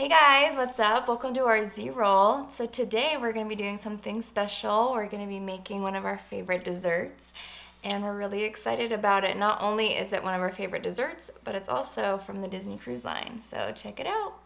Hey guys, what's up? Welcome to our Z-Roll. So today we're gonna be doing something special. We're gonna be making one of our favorite desserts and we're really excited about it. Not only is it one of our favorite desserts, but it's also from the Disney Cruise Line. So check it out.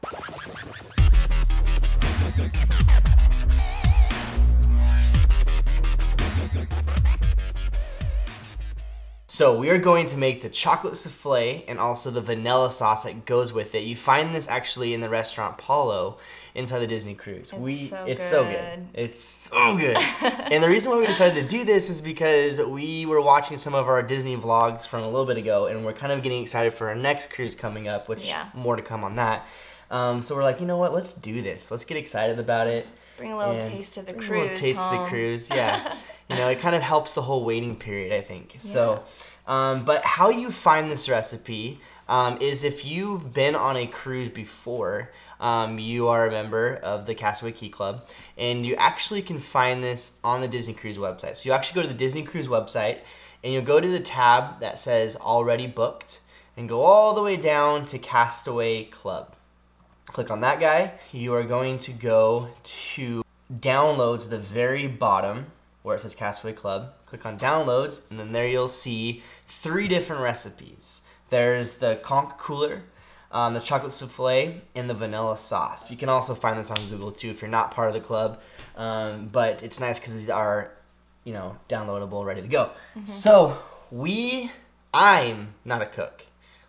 So we are going to make the chocolate souffle and also the vanilla sauce that goes with it. You find this actually in the restaurant Palo inside the Disney cruise. It's we so it's so good. good. It's so good. and the reason why we decided to do this is because we were watching some of our Disney vlogs from a little bit ago and we're kind of getting excited for our next cruise coming up, which Yeah. more to come on that. Um, so we're like, you know what? Let's do this. Let's get excited about it. Bring a little taste of the bring cruise. A little taste of the cruise, yeah. you know, it kind of helps the whole waiting period, I think. So, um, but how you find this recipe um, is if you've been on a cruise before, um, you are a member of the Castaway Key Club, and you actually can find this on the Disney Cruise website. So you actually go to the Disney Cruise website, and you'll go to the tab that says Already Booked, and go all the way down to Castaway Club click on that guy. You are going to go to downloads at the very bottom where it says Castaway Club. Click on downloads, and then there you'll see three different recipes. There's the conch cooler, um, the chocolate souffle, and the vanilla sauce. You can also find this on Google too if you're not part of the club. Um, but it's nice because these are, you know, downloadable, ready to go. So we, I'm not a cook.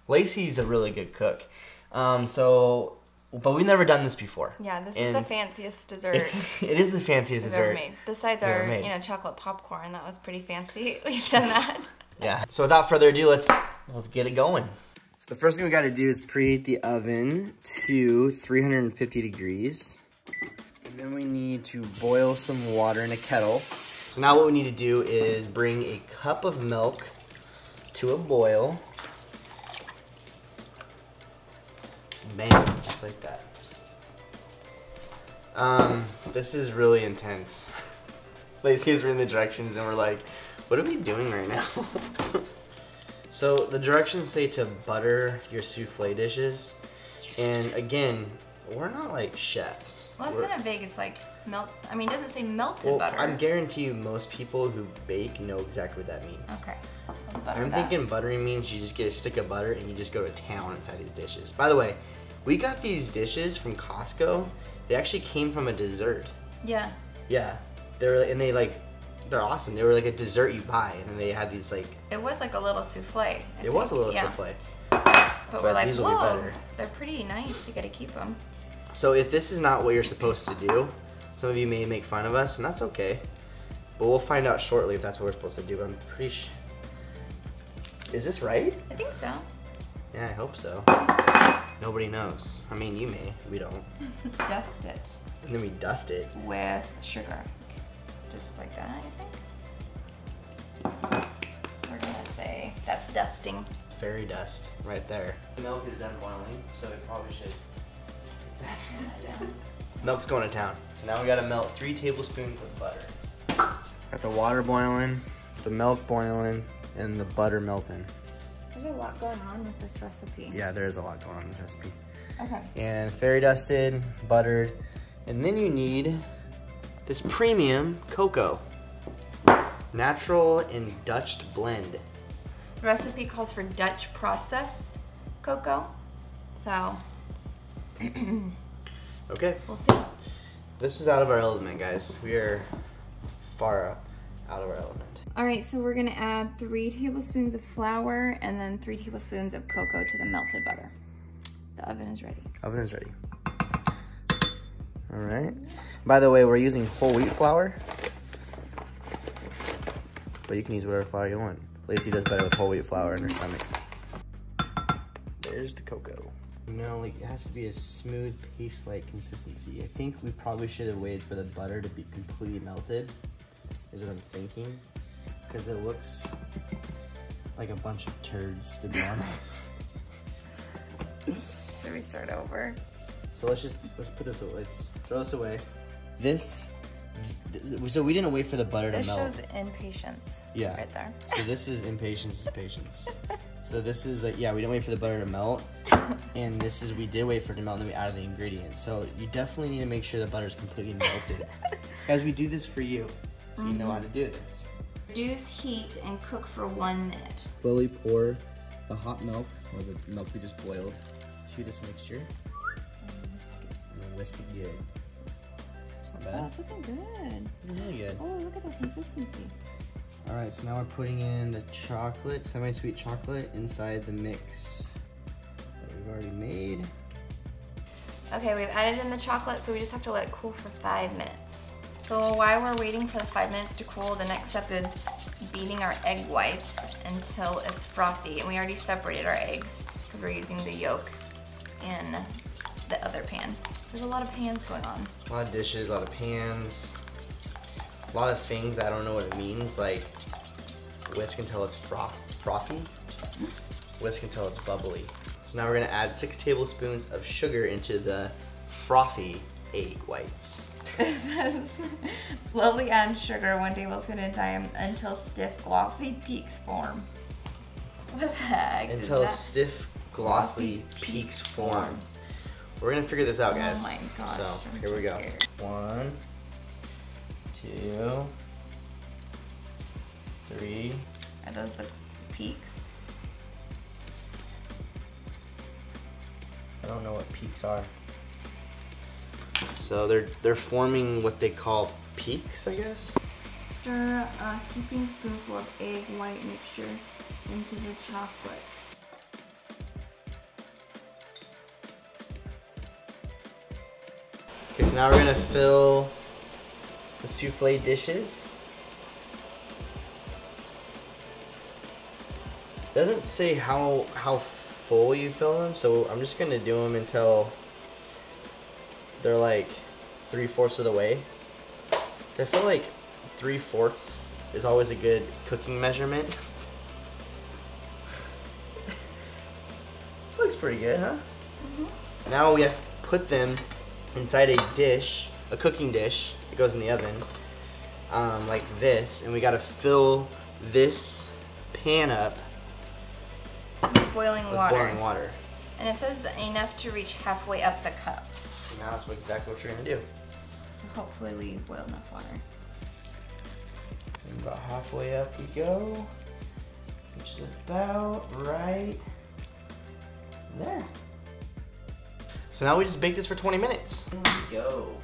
Lacey's a really good cook. Um, so, but we've never done this before. Yeah, this And is the fanciest dessert It, it is the fanciest we've dessert. ever made. Besides our, made. you know, chocolate popcorn, that was pretty fancy. We've done that. Yeah. So without further ado, let's let's get it going. So the first thing we got to do is preheat the oven to 350 degrees. And then we need to boil some water in a kettle. So now what we need to do is bring a cup of milk to a boil. Bam, just like that. Um, this is really intense. Lacey's reading the directions and we're like, what are we doing right now? so the directions say to butter your souffle dishes. And again, we're not like chefs. Well, it's We're- kind of vague. It's like melt. I mean, it doesn't say melted well, butter. I guarantee you most people who bake know exactly what that means. Okay. I'm that. thinking buttering means you just get a stick of butter and you just go to town inside these dishes. By the way, we got these dishes from Costco. They actually came from a dessert. Yeah. Yeah, they were and they like they're awesome. They were like a dessert you buy, and then they had these like It was like a little souffle. I it was a little yeah. souffle. But, but we're like, these will be better." they're pretty nice. You gotta keep them. So if this is not what you're supposed to do, some of you may make fun of us, and that's okay. But we'll find out shortly if that's what we're supposed to do. I'm pretty sure. Is this right? I think so. Yeah, I hope so. Nobody knows. I mean, you may. We don't. Dust it And then we dust it. with sugar. Just like that, I think. We're gonna say that's dusting. Fairy dust right there. Milk is done boiling, so we probably should. Milk's going to town. So now we gotta melt three tablespoons of butter. Got the water boiling, the milk boiling, and the butter melting. There's a lot going on with this recipe. Yeah, there is a lot going on in this recipe. Okay. And fairy dusted, buttered, and then you need this premium cocoa. Natural and Dutch blend. The recipe calls for Dutch process cocoa. So Okay, we'll see. this is out of our element, guys. We are far out of our element. All right, so we're gonna add three tablespoons of flour and then three tablespoons of cocoa to the melted butter. The oven is ready. Oven is ready. All right. By the way, we're using whole wheat flour, but you can use whatever flour you want. Lacey does better with whole wheat flour in her stomach. There's the cocoa. No, like it has to be a smooth paste-like consistency. I think we probably should have waited for the butter to be completely melted. Is what I'm thinking, because it looks like a bunch of turds to be honest. Should we start over? So let's just let's put this away. Let's throw this away. This so we didn't wait for the butter this to melt. This shows impatience. Yeah. Right there. So this is impatience is patience. so this is like yeah, we didn't wait for the butter to melt, and this is we did wait for it to melt, and then we added the ingredients. So you definitely need to make sure the butter is completely melted, as we do this for you, so you know how to do this. Reduce heat and cook for one minute. Slowly pour the hot milk or the milk we just boiled to this mixture, mm, and then whisk it good. It's not Oh, it's looking good. Really good. Oh, look at that consistency. All right, so now we're putting in the chocolate, semi-sweet chocolate, inside the mix that we've already made. Okay, we've added in the chocolate, so we just have to let it cool for five minutes. So while we're waiting for the five minutes to cool, the next step is beating our egg whites until it's frothy. And we already separated our eggs because we're using the yolk in the other pan. There's a lot of pans going on. A lot of dishes, a lot of pans, a lot of things I don't know what it means, like whisk until it's froth frothy, mm-hmm. whisk until it's bubbly. So now we're gonna add six tablespoons of sugar into the frothy egg whites. It says, slowly add sugar, one tablespoon at a time, until stiff, glossy peaks form. What the heck? Until stiff, glossy Glossy peaks peaks form. form. We're gonna figure this out, guys. Oh guys. my gosh, So I'm here so we go. scared. One, two, three. Are those the peaks? I don't know what peaks are. So they're they're forming what they call peaks, I guess. Stir a heaping spoonful of egg white mixture into the chocolate. Okay, so now we're gonna fill the souffle dishes. Doesn't say how how full you fill them, so I'm just gonna do them until they're like three fourths of the way. So I feel like three fourths is always a good cooking measurement. Looks pretty good, huh? Mhm. Now we have to put them inside a dish, a cooking dish. It goes in the oven, um, like this, and we gotta fill this pan up Boiling with water. boiling water. And it says enough to reach halfway up the cup. Now that's what, exactly what you're gonna do. So hopefully we boiled enough water. And about halfway up we go, which is about right there. So now we just bake this for 20 minutes. Go.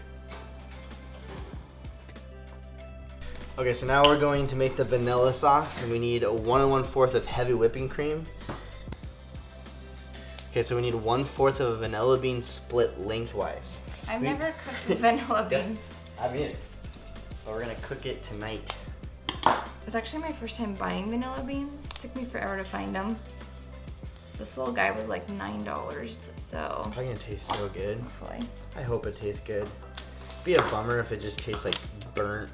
Okay, so now we're going to make the vanilla sauce, and we need a one and one fourth of heavy whipping cream. Okay, so we need one fourth of a vanilla bean split lengthwise. I've We- never cooked vanilla Yeah. beans. I mean, but we're gonna cook it tonight. It's actually my first time buying vanilla beans. It took me forever to find them. This little guy was like nine dollars, so I'm Probably gonna taste so good. hopefully. I hope it tastes good. Be a bummer if it just tastes like burnt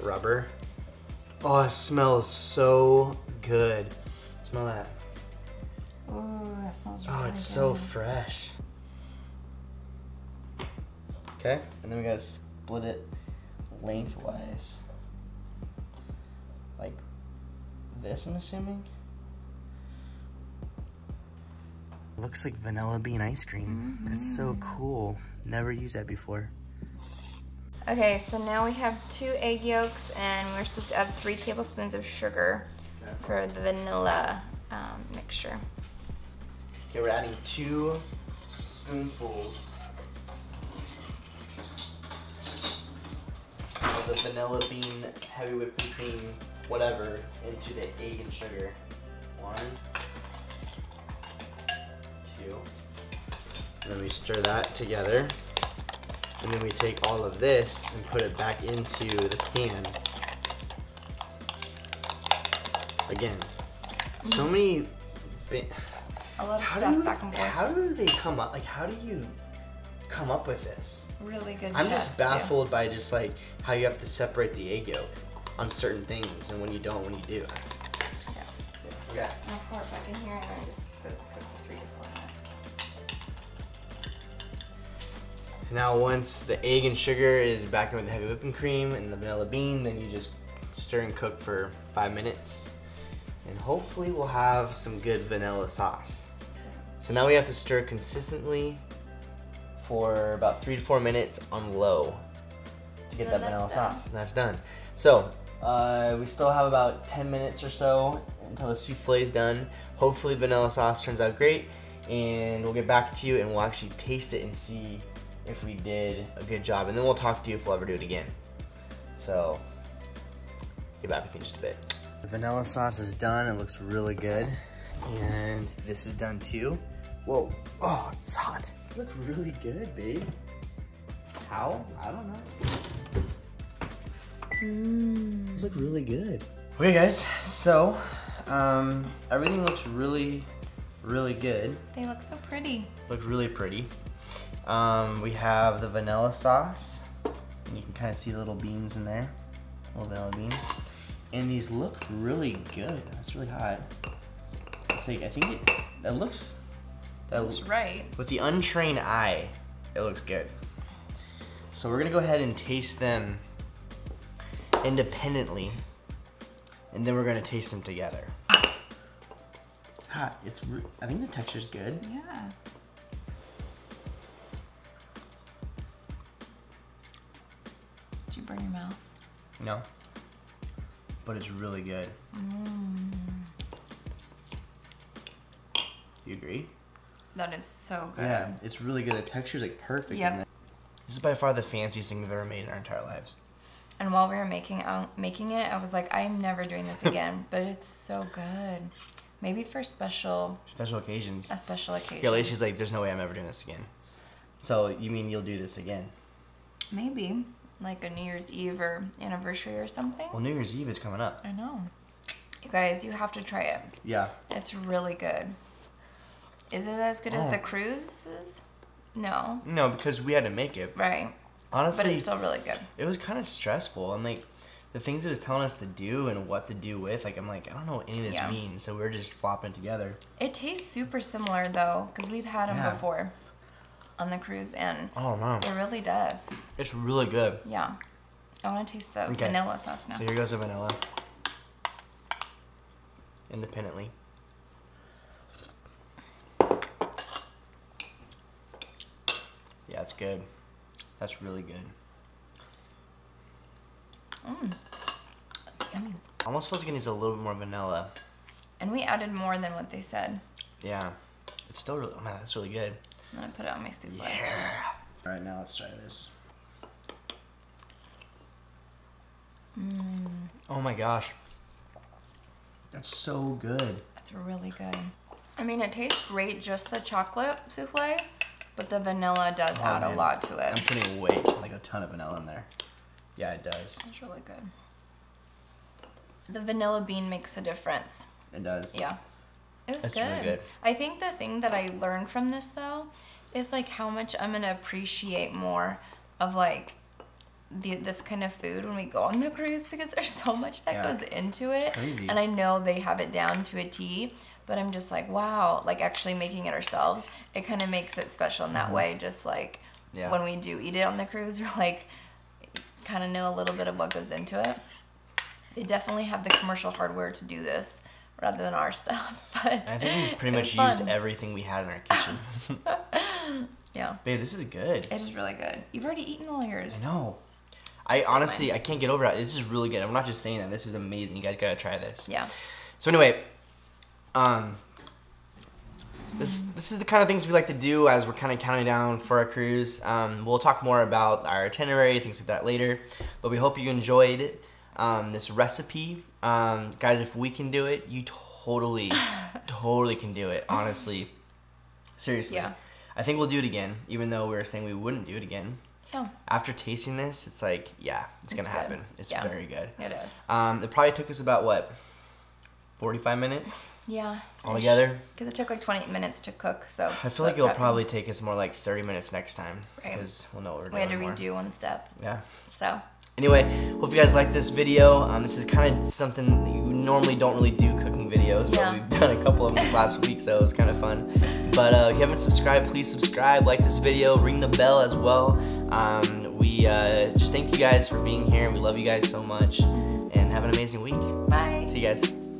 rubber. Oh, it smells so good. Smell that. Oh, that smells really Oh, it's so good. fresh. Okay, and then we gotta split it lengthwise. Like this, I'm assuming. Looks like vanilla bean ice cream. That's so cool. Never used that before. Okay, so now we have two egg yolks, and we're supposed to add three tablespoons of sugar for the vanilla um, mixture. Okay, we're adding two spoonfuls of the vanilla bean heavy whipping cream, whatever, into the egg and sugar. One, two, and then we stir that together. And then we take all of this and put it back into the pan. Again, so many. A lot of how stuff do, back and forth. How do they come up? Like, how do you come up with this? really good. I'm chefs just baffled by just like how you have to separate the egg yolk on certain things, and when you don't, when you do. Yeah. Okay. I'll pour it back in here, and then it just says cook for three to four minutes. Now once the egg and sugar is back in with the heavy whipping cream and the vanilla bean, then you just stir and cook for five minutes. And hopefully we'll have some good vanilla sauce. So now we have to stir consistently for about three to four minutes on low to get And that vanilla done. sauce. And that's done. So uh, we still have about 10 minutes or so until the souffle is done. Hopefully vanilla sauce turns out great and we'll get back to you and we'll actually taste it and see if we did a good job. And then we'll talk to you if we'll ever do it again. So get back with you in just a bit. The vanilla sauce is done. It looks really good. And this is done too. Whoa. Oh, it's hot. It looks really good, babe. How? I don't know. Mm. These look really good. Okay, guys. So, um, everything looks really, really good. They look so pretty. Look really pretty. Um, we have the vanilla sauce. You can kind of see little beans in there. Little vanilla beans. And these look really good. That's really hot. It's like, I think it, that looks, that Looks right. with the untrained eye, it looks good. So we're gonna go ahead and taste them independently, and then we're gonna taste them together. It's hot. It's. I think the texture's good. Yeah. Did you burn your mouth? No. But it's really good. Mm. You agree? That is so good. Yeah, it's really good. The texture's like perfect. in Yep. This is by far the fanciest thing we've ever made in our entire lives. And while we were making out making it, I was like, I'm never doing this again. but it's so good. Maybe for special Special occasions. a special occasion. Yeah, Lacey's like, there's no way I'm ever doing this again. So you mean you'll do this again? Maybe like a New Year's Eve or anniversary or something. Well, New Year's Eve is coming up. I know. You guys, you have to try it. Yeah. It's really good. Is it as good as Oh. the cruises? No. No, because we had to make it. Right. Honestly, But it's still really good. it was kind of stressful. I'm like, the things it was telling us to do and what to do with, like, I'm like, I don't know what any of this Yeah. means. So we're just flopping together. It tastes super similar though, because we've had them Yeah. before on the cruise, and Oh no, it really does. it's really good. Yeah. I want to taste the Okay. vanilla sauce now. So here goes the vanilla. Independently. Yeah, it's good. That's really good. Mm. That's yummy. Almost feels like it needs a little bit more vanilla. And we added more than what they said. Yeah. It's still really, oh man, that's really good. I'm gonna put it on my soup. plate. All right, now let's try this. Mm, Oh my gosh. That's so good. that's really good. I mean, it tastes great, just the chocolate souffle, but the vanilla does Oh, add a lot to it. I'm putting way, like a ton of vanilla in there. Yeah, it does. It's really good. The vanilla bean makes a difference. It does. Yeah. It was That's good. really good. I think the thing that I learned from this though is like how much I'm gonna appreciate more of like the this kind of food when we go on the cruise because there's so much that Yeah. goes into it. And I know they have it down to a T, but I'm just like, wow, like actually making it ourselves, it kind of makes it special in that way. Just like Mm-hmm. Yeah. when we do eat it on the cruise, we're like kind of know a little bit of what goes into it. They definitely have the commercial hardware to do this rather than our stuff. But I think we pretty much was used everything we had in our kitchen. Yeah, Babe, this is good. it is really good. You've already eaten all yours. I know. I Same honestly, way. I can't get over it. This is really good. I'm not just saying that. This is amazing. You guys gotta try this. Yeah. So anyway, um, this this is the kind of things we like to do as we're kind of counting down for our cruise. Um, we'll talk more about our itinerary, things like that later. But we hope you enjoyed um, this recipe, um, guys. If we can do it, you totally, totally can do it. Honestly, seriously. Yeah. I think we'll do it again, even though we were saying we wouldn't do it again. Yeah, After tasting this, it's like, yeah, it's, It's gonna good. happen. It's Yeah. very good. it is. Um, it probably took us about what, forty-five minutes Yeah. altogether. Because it took like 20 minutes to cook, so. I feel like it'll prepping. probably take us more like thirty minutes next time Right. because we'll know what we're doing. We had to more. redo one step, Yeah. so Anyway, hope you guys like this video. Um, this is kind of something you normally don't really do cooking videos, but Yeah. we've done a couple of them this last week, so it's kind of fun. But uh, if you haven't subscribed, please subscribe, like this video, ring the bell as well. Um, we uh, just thank you guys for being here. We love you guys so much, and have an amazing week. Bye. See you guys.